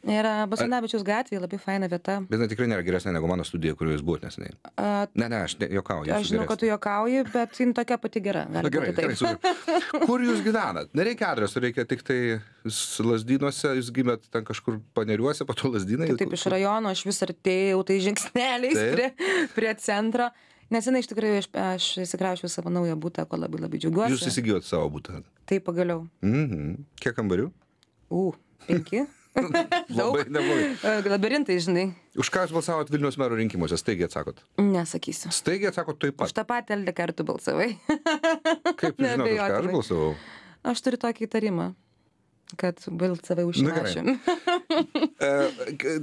Yra Basanavičiaus gatvėje, labai faina vieta. Bet jinai tikrai nėra geresnė negu mano studija, kurioje jūs buvote neseniai. Ne, ne, aš ne, jokauju. aš žinau, kad tu juokauji, bet jin tokia pati gera. Na gerai, gerai. taip. super. Kur jūs gyvenat? Nereikia adreso, reikia tik tai lasdynuose, jūs gimėt ten kažkur paneriuose, po to lasdynai. Taip, iš rajono aš vis artėjau, tai žingsneliais Taip. prie, prie centro. Nesenai iš tikrųjų aš, aš įsikraušiau savo naują būtą, ko labai labai džiaugiuosi. Jūs įsigijot savo būtą. Taip pagaliau. Mhm. Kiek kambarių? U, penki. Labai neblogai. E, Labirintai, žinai. Už ką jūs balsavot Vilnius mero rinkimuose? Staigiai atsakot. Nesakysiu. Staigiai atsakot taip Už pat. tą patį eldę kartų balsavai. Kaip jūs žinote, už ką aš balsavau? Aš turiu tokį įtarimą, kad balsavai už šimtašim. E,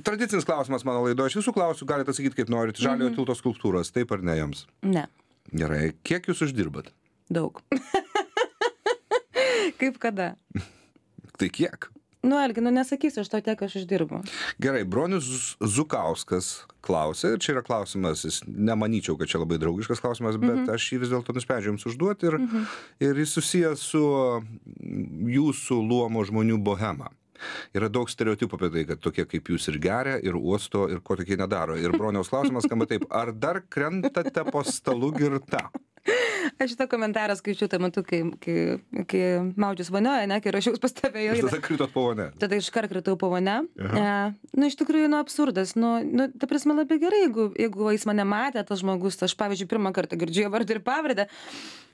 tradicinis klausimas mano laidoje. Aš visų klausiu, galite atsakyti kaip norit. Žaliojo Mhm. tilto skulptūros, taip ar ne jums? Ne, Gerai. Kiek jūs uždirbat? daug. Kaip kada? Tai kiek? Nu, Elgi, nu nesakysiu, aš to tiek aš uždirbu. Gerai, Bronius Zukauskas klausė, ir čia yra klausimas, jis nemanyčiau, kad čia labai draugiškas klausimas, bet Mhm. aš jį vis dėlto nusprendžiau jums užduoti ir, ir jis susijęs su jūsų luomo žmonių bohema. Yra daug stereotipų apie tai, kad tokie kaip jūs ir geria, ir uosto, ir ko tokie nedaro. Ir broniaus klausimas skamba taip, ar dar krentate po stalu girta? Aš šitą komentarą skaičiu tuo metu, kai, kai, kai maudžius vanioja, ne, kai rašiaus pas tave į Ir tada kritot po vone. Tada iškart kritau po vone. E, nu, iš tikrųjų, nu, absurdas. Nu, nu, ta prasme, labai gerai, jeigu, jeigu jis mane matė, tas žmogus, aš, pavyzdžiui, pirmą kartą girdžiu jo vardą ir pavardę.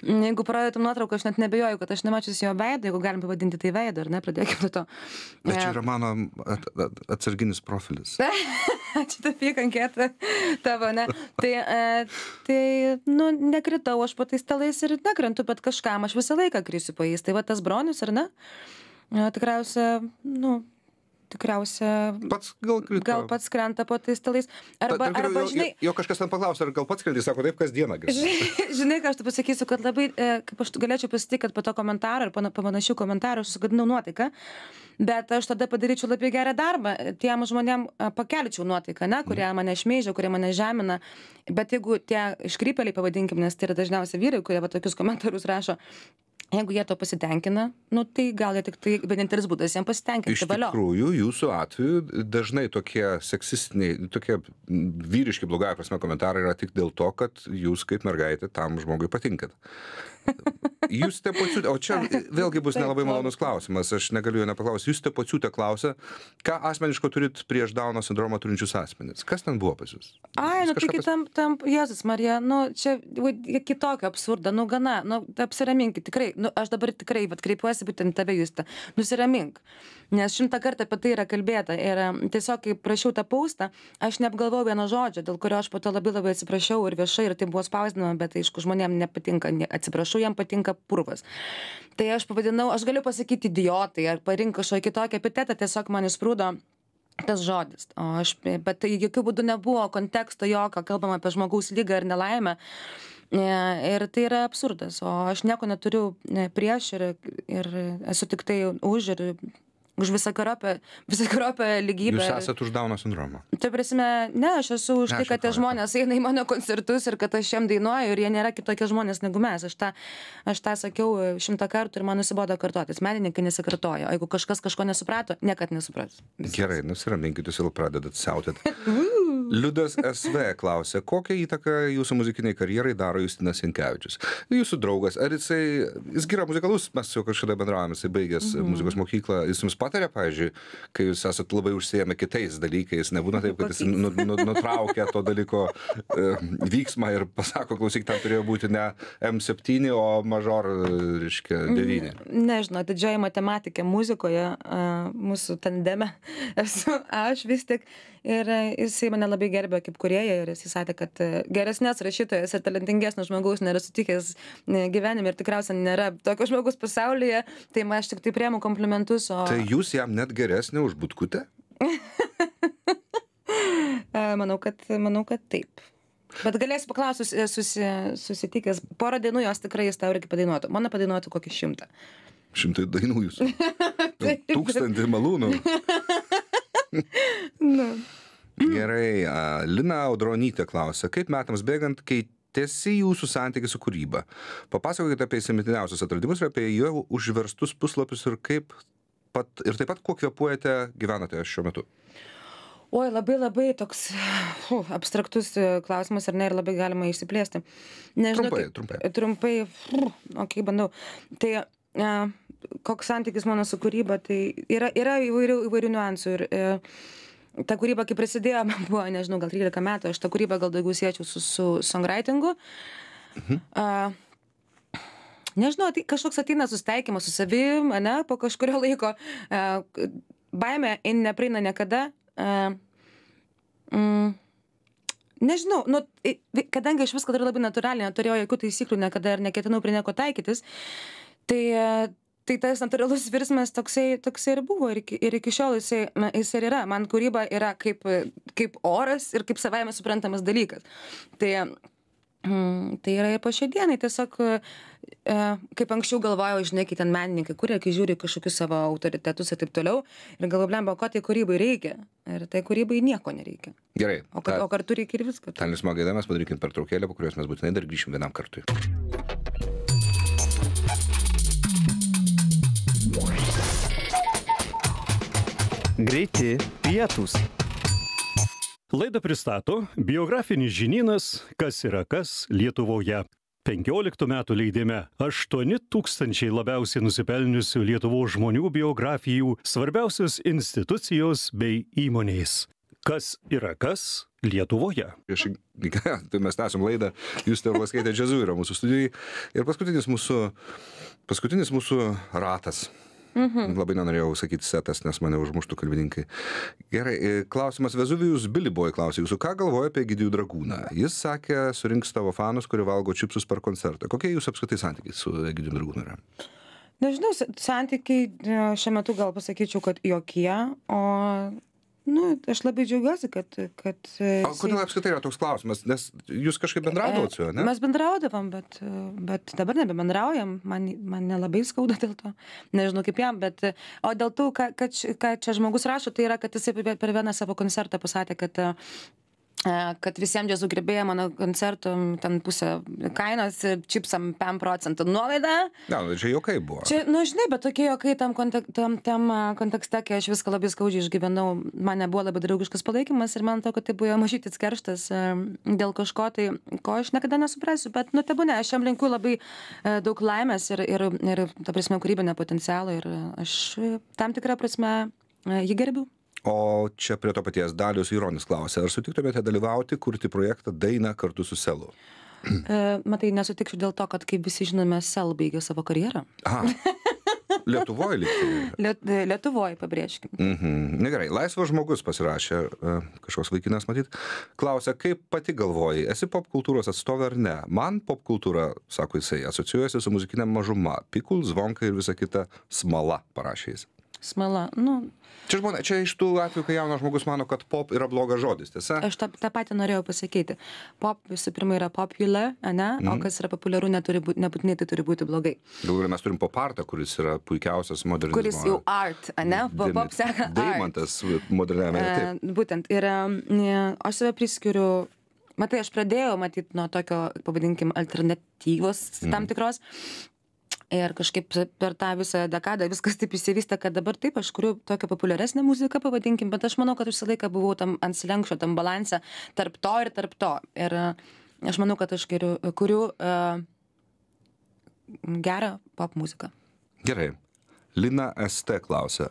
Jeigu praeitum nuotrauką, aš net nebejoju, kad aš nemačius jo veido, jeigu galim pavadinti tai veido, ar ne, pradėkime nuo to. Bet E, čia yra mano at, at, atsarginis profilis. ačiū tapyk anketą tavo, ne. Tai, e, tai, nu, nekritau aš po tais stalais ir nekrentu, bet kažkam aš visą laiką krisiu po jais. Tai va tas bronius, ar ne? E, tikriausia, nu, tikriausia. Pats gal krito. Gal pats krenta po tais stalais. Arba, Ta- arba jo- žinai, Jo, jo kažkas ten paklausė, ar gal pats krenti, sako, taip kasdieną. Žinai, ką aš tu pasakysiu, kad labai, e, kaip aš galėčiau pasitikėti, kad po to komentaro po panašių komentarų aš sugadinau nuotaiką, bet aš tada padaryčiau labai gerą darbą, tiem žmonėm e, pakelčiau nuotaiką, ne, kurie mane šmeižia, kurie mane žemina, bet jeigu tie iškrypeliai, pavadinkim, nes tai yra dažniausiai vyrai, kurie va tokius komentarus rašo, jeigu jie to pasitenkina, nu tai gal jie tik tai vienintelis būdas jiems pasitenkinti. Iš valio. tikrųjų, jūsų atveju dažnai tokie seksistiniai, tokie m, vyriški blogąją prasme komentarai yra tik dėl to, kad jūs kaip mergaitė tam žmogui patinkat. Jūs te pociūtė, o čia vėlgi bus nelabai malonus klausimas, aš negaliu jo nepaklausti. Jūs te pociūtė klausia, ką asmeniško turit prieš Dauno sindromą turinčius asmenis? Kas ten buvo pas jūs? Ai, nu tai kitam, tam, Jėzus Marija, nu čia kitokio absurdo, nu gana, nu apsiraminkit, tikrai, nu aš dabar tikrai, bet kreipiuosi būtent tave justą, nusiramink, nes šimtą kartą apie tai yra kalbėta ir tiesiog, kai prašiau tą paustą, aš neapgalvojau vieno žodžio, dėl kurio aš po to labai labai atsiprašiau ir viešai ir tai buvo spausdinama, bet aišku, žmonėm nepatinka, ne, atsiprašau, jam patinka purvas. Tai aš pavadinau, aš galiu pasakyti idiotai ar parink kažkokį kitokį epitetą, tiesiog man įsprūdo tas žodis. O aš, bet tai jokių būdų nebuvo konteksto jokio, kalbam apie žmogaus lygą ir nelaimę. E, Ir tai yra absurdas, o aš nieko neturiu e, prieš ir, ir esu tik tai už ir už visokioropę, visokioropę lygybę. Jūs esate už Dauno sindromą. Tai prasme, ne, aš esu už Ne, tai, kad tie žmonės eina į mano koncertus ir kad aš jiem dainuoju ir jie nėra kitokie žmonės negu mes. Aš tą, aš tą sakiau e, šimtą kartų ir man nusibodo kartotis. Menininkai nesikartoja. O jeigu kažkas kažko nesuprato, niekad nesupras. Viskas. Gerai, nusiraminkit, jūs vėl pradedat siautėt. Liudas SV klausė, kokią įtaką jūsų muzikiniai karjerai daro Justinas Jankevičius? Jūsų draugas, ar jisai, jis yra muzikalus, mes jau kažkada bendravome, jisai baigęs Mhm. muzikos mokyklą, jis jums patarė, pavyzdžiui, kai jūs esate labai užsiemę kitais dalykais, nebūna taip, kad jis nu, nu, nutraukia to dalyko e, vyksmą ir pasako, klausyk, ten turėjo būti ne M7, o major, e, reiškia, 9. Nežinau, didžioji matematikė muzikoje, a, mūsų tandeme esu aš vis tik. Ir jisai mane labai gerbė kaip kurieja ir jisai sakė, kad geresnės rašytojas ir talentingesnės žmogaus nėra sutikęs e, gyvenime ir tikriausiai nėra tokio žmogus pasaulyje. Tai aš tik tai priemu komplimentus, o Tai jūs jam net geresnė už būtkutę? a, manau, kad, manau, kad taip. Bet galėsiu paklausti, susi, susi, susitikęs, porą dienų jos tikrai jis tau irgi padainuotų. Mano padainuotų kokį šimtą. Šimtai dainų jūsų. Tūkstantį malūnų. Nu. Gerai, Lina Audronytė klausia, kaip metams bėgant keitėsi jūsų santykis su kūryba? Papasakokite apie įsimintiniausius atradimus ir apie jo užverstus puslapius ir kaip pat, ir taip pat kuo kvepuojate, gyvenate šiuo metu. Oi, labai labai toks fu, abstraktus e, klausimas ar ne ir labai galima išsiplėsti. Nežinau, Trumpai, kaip- trumpai. Trumpai, okei, bandau. Tai e, koks santykis mano su kūryba, tai yra, yra įvairių, įvairių niuansų. Ir, e, ta kūryba, kai prasidėjo, man buvo, nežinau, gal 13 metų, aš tą kūrybą gal daugiau siečiau su, su songwritingu. Mhm. Uh, nežinau, tai kažkoks ateina susitaikymas su savim, ne, po kažkurio laiko. Baimė in nepraeina niekada. Uh, mm, nežinau, nu, kadangi aš viską darau labai natūraliai, neturėjau jokių taisyklių niekada ir neketinau prie nieko taikytis, tai, e, tai tas natūralus virsmas toksai, toksai ir buvo ir iki, ir iki šiol jisai, na, jis ir yra. Man kūryba yra kaip, kaip oras ir kaip savaime suprantamas dalykas. Tai tai yra ir po šiai dienai tiesiog, e, kaip anksčiau galvojau, žinai, kai ten menininkai kuria, kai žiūri kažkokius savo autoritetus ir taip toliau, ir galvoju, blemba, ko tai kūrybai reikia. Ir tai kūrybai nieko nereikia. Gerai, O, kad, ta- o kartu reikia ir viską. Ten smagiai, mes padarykim pertraukėlę, po kurios mes būtinai dar grįšim vienam kartui. Greiti pietūs. Laidą pristato biografinis žinynas Kas yra kas Lietuvoje. 15 metų leidime 8 tūkstančiai labiausiai nusipelniusių Lietuvos žmonių biografijų, svarbiausios institucijos bei įmonės. Kas yra kas Lietuvoje. Prieš, tai mes tęsim laidą, jūs Tervaskaitė Džiazu yra mūsų studijai. Ir paskutinis mūsų, paskutinis mūsų ratas. Mhm. Labai nenorėjau sakyti setas, nes mane užmuštų kalbininkai. Gerai, e, klausimas Vezuvijus Biliboj klausė jūsų, ką galvoja apie Gidijų dragūną? Jis sakė, surinks tavo fanus, kurie valgo čipsus per koncertą. Kokie jūsų apskritai santykiai su Gidijų dragūnu yra? Nežinau, sa- santykiai e, šiuo metu gal pasakyčiau, kad jokie, o, nu, aš labai džiaugiuosi, kad... kad e, O kodėl apskritai yra toks klausimas? Nes jūs kažkaip bendraudavot su juo, ne? Mes bendraudavom, bet, e, bet dabar nebebendraujam, man, man nelabai skauda dėl to. Nežinau kaip jam, bet... O dėl to, ką, ką, ką čia žmogus rašo, tai yra, kad jisai per vieną savo koncertą pasakė, kad kad visiems džiazų gerbėjams mano koncertų ten pusė kainos ir čipsam 5 procentų nuolaida. Ne, nu, čia jokai buvo. Čia, nu, žinai, bet tokie jokai tam, kontek tam, tam a, kontekste, kai aš viską labai skaudžiai išgyvenau, man nebuvo labai draugiškas palaikymas ir man to, kad tai buvo mažytis kerštas e, dėl kažko, tai ko aš niekada nesuprasiu, bet, nu, tebu ne, aš jam linkiu labai e, daug laimės ir, ir, ir ta prasme, kūrybinio potencialo ir aš e, tam tikrą prasme e, jį gerbiu. O čia prie to paties Dalius Ironis klausė, ar sutiktumėte dalyvauti, kurti projektą dainą kartu su Selu? E, matai, nesutikčiau dėl to, kad, kaip visi žinome, Sel baigė savo karjerą. Aha. Lietuvoje likti. Liet, Lietuvoje, pabrėžkim. Mhm. Gerai, laisvas žmogus pasirašė, e, kažkoks vaikinas matyt, klausė, kaip pati galvoji, esi pop kultūros atstovė ar ne? Man pop kultūra, sako jisai, asocijuojasi su muzikinė mažuma, pikul, zvonka ir visa kita smala, parašė jis. Smala, nu, Čia, žmona, čia iš tų atvejų, kai jaunas žmogus mano, kad pop yra blogas žodis, tiesa? Aš tą, tą patį norėjau pasakyti. Pop visų pirma yra popular, ne? Mm. O kas yra populiaru, neturi būt, nebūtinai tai turi būti blogai. Galia mes turim pop artą, kuris yra puikiausias modernizmo. Kuris jau art, ne? Pop, pop seka. art. Deimantas moderniame. E, būtent. Ir e, aš save priskiriu. Matai, aš pradėjau matyti nuo tokio, pavadinkim, alternatyvos Mhm. tam tikros. Ir kažkaip per tą visą dekadą viskas taip įsivystė, kad dabar taip aš kuriu tokią populiaresnę muziką, pavadinkim, bet aš manau, kad visą laiką buvau tam ant slenkščio, tam balanse tarp to ir tarp to. Ir e, aš manau, kad aš geriu, kuriu uh, gerą pop muziką. Gerai. Lina ST klausia.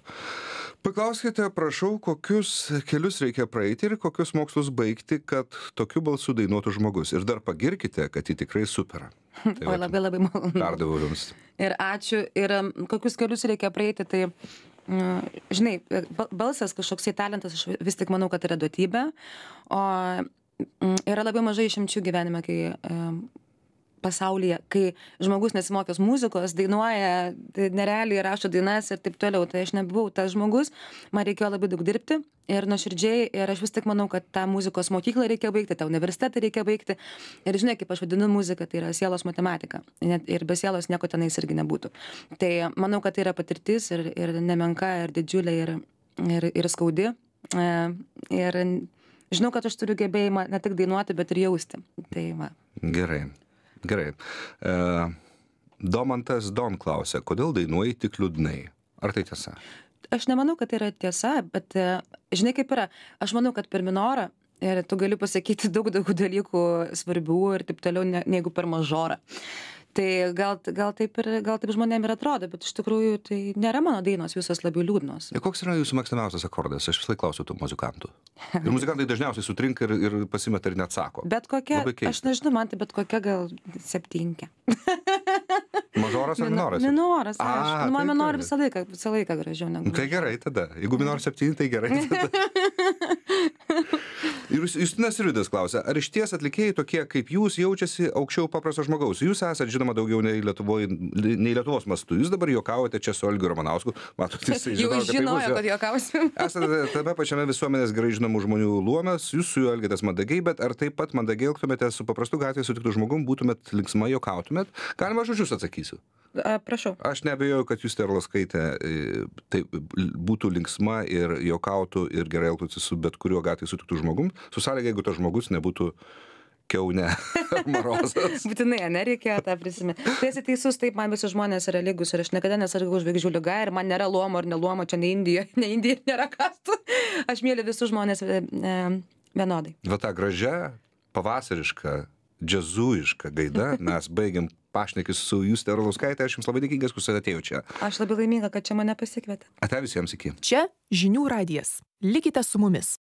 Paklauskite, prašau, kokius kelius reikia praeiti ir kokius mokslus baigti, kad tokiu balsu dainuotų žmogus. Ir dar pagirkite, kad ji tikrai super. Tai Oi, labai labai malonu. Perdaviau jums. Ir ačiū. Ir em, kokius kelius reikia praeiti, tai, mm, žinai, ba- balsas kažkoksai talentas, aš vis tik manau, kad yra duotybė. O mm, yra labai mažai išimčių gyvenime, kai pasaulyje, kai žmogus nesimokęs muzikos, dainuoja, tai nerealiai rašo dainas ir taip toliau. Tai aš nebuvau tas žmogus, man reikėjo labai daug dirbti ir nuoširdžiai, ir aš vis tik manau, kad tą muzikos mokyklą reikia baigti, tą universitetą reikia baigti. Ir žinai, kaip aš vadinu muziką, tai yra sielos matematika. Net ir be sielos nieko tenais irgi nebūtų. Tai manau, kad tai yra patirtis ir, ir nemenka, ir didžiulė, ir, ir, ir skaudi. E, Ir žinau, kad aš turiu gebėjimą ne tik dainuoti, bet ir jausti. Tai va. Gerai. Gerai. E, Domantas Don klausia, kodėl dainuoji tik liūdnai? Ar tai tiesa? Aš nemanau, kad tai yra tiesa, bet e, žinai kaip yra. Aš manau, kad per minorą ir tu gali pasakyti daug daug dalykų svarbių ir taip toliau, ne, negu per mažorą. Tai gal, gal, taip ir, gal taip žmonėm ir atrodo, bet iš tikrųjų tai nėra mano dainos visos labai liūdnos. Koks yra jūsų mėgstamiausias akordas? Aš visą laiką klausiu tų muzikantų. Ir muzikantai dažniausiai sutrinka ir, ir pasimeta ir neatsako. Bet kokia, aš nežinau, man tai bet kokia gal septynkė. Mažoras ar minoras? Minoras, aišku. Nu, man tai minor taip. visą laiką, visą laiką gražiau negu. Tai gerai tada. Jeigu minoras 7, tai gerai. Tada. Ir Justinas Riudas klausia, ar iš ties atlikėjai tokie kaip jūs jaučiasi aukščiau paprasto žmogaus? Jūs esate žinoma daugiau nei, Lietuvoj, nei Lietuvos mastu. Jūs dabar juokaujate čia su Olgiu Ramanausku. Matote, jisai Jau žinojo, kad tai žinojo, jo- kad juokausim. Esate tame pačiame visuomenės gerai žinomų žmonių luomas, jūs su juo elgėtės mandagiai, bet ar taip pat mandagiai elgtumėte su paprastu gatvėje sutiktų žmogum, būtumėt linksmai juokautumėt? Galima žodžius atsakysiu. A, Prašau. Aš nebejoju, kad jūs Terlaskaitė tai būtų linksma ir juokautų ir gerai elgtųsi su bet kuriuo gatvėje sutiktų žmogum, su sąlyga, jeigu tas žmogus nebūtų keune ar marozas. Būtinai, nereikėjo tą prisiminti. Tai esi teisus, taip, man visi žmonės yra lygus ir aš niekada nesargau žvaigždžių lyga ir man nėra luomo ar neluomo, čia ne Indijoje, ne Indijoje nėra kastų. Aš myliu visus žmonės e, e, vienodai. Va tą gražią, pavasarišką, džiazuišką gaidą mes baigiam pašnekis su jūs Terlauskaitė, aš jums labai dėkingas, kad atėjau čia. Aš labai laiminga, kad čia mane pasikvietė. Ate visiems iki. Čia žinių radijas. Likite su mumis.